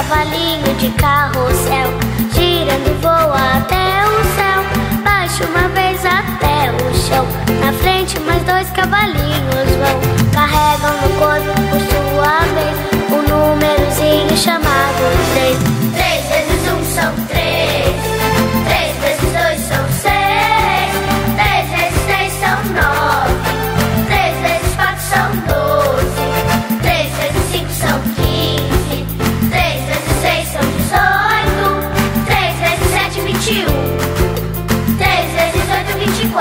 cavalinho de carrossel Girando voa até o céu. Baixa uma vez até o chão. Na frente mais dois cavalinhos vão 24.